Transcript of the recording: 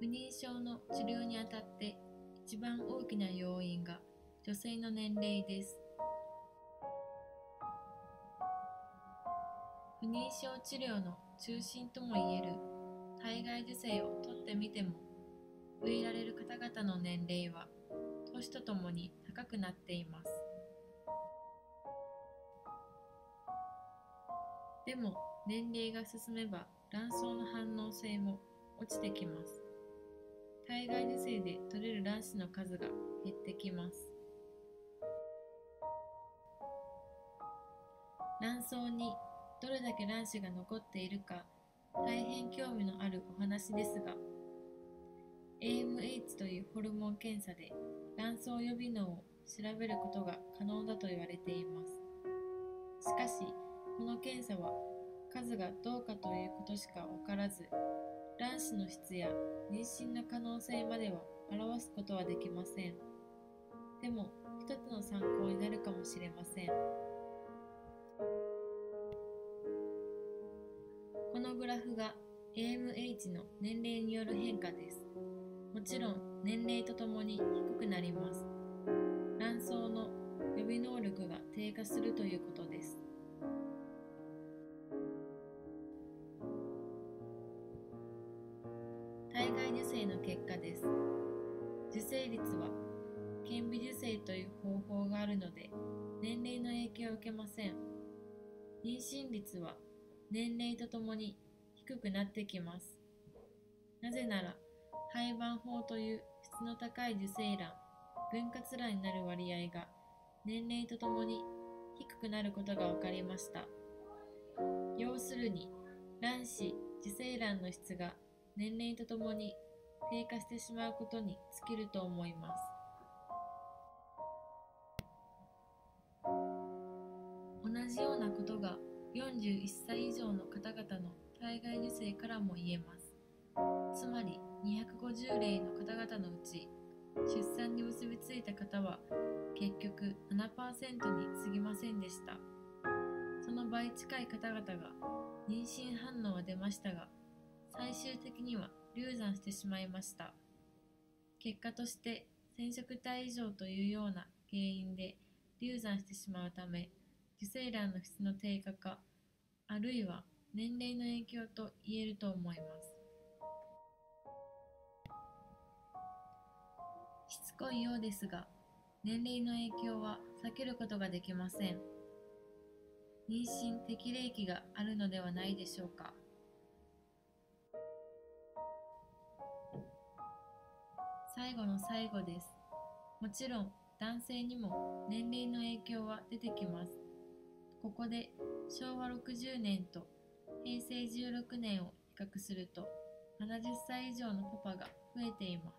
不妊症の治療にあたって一番大きな要因が女性の年齢です。不妊症治療の中心ともいえる体外受精をとってみても植えられる方々の年齢は年とともに高くなっています。でも年齢が進めば卵巣の反応性も落ちてきます。体外受精で取れる卵子の数が減ってきます。卵巣にどれだけ卵子が残っているか大変興味のあるお話ですが AMH というホルモン検査で卵巣予備能を調べることが可能だと言われています。しかしこの検査は数がどうかということしか分からず卵子の質や妊娠の可能性までは表すことはできません。でも一つの参考になるかもしれません。このグラフが AMH の年齢による変化です。もちろん年齢とともに低くなります。卵巣の予備能力が低下するということです。体外受精の結果です。受精率は顕微授精という方法があるので年齢の影響を受けません。妊娠率は年齢とともに低くなってきます。なぜなら胚盤法という質の高い受精卵分割卵になる割合が年齢とともに低くなることが分かりました。要するに卵子受精卵の質が年齢とともに低下してしまうことに尽きると思います。同じようなことが41歳以上の方々の体外受精からも言えます。つまり250例の方々のうち出産に結びついた方は結局7%に過ぎませんでした。その倍近い方々が妊娠反応は出ましたが最終的には流産してしまいました。結果として染色体異常というような原因で流産してしまうため受精卵の質の低下かあるいは年齢の影響と言えると思います。しつこいようですが年齢の影響は避けることができません。妊娠適齢期があるのではないでしょうか。最後の最後です。もちろん男性にも年齢の影響は出てきます。ここで昭和60年と平成16年を比較すると70歳以上のパパが増えています。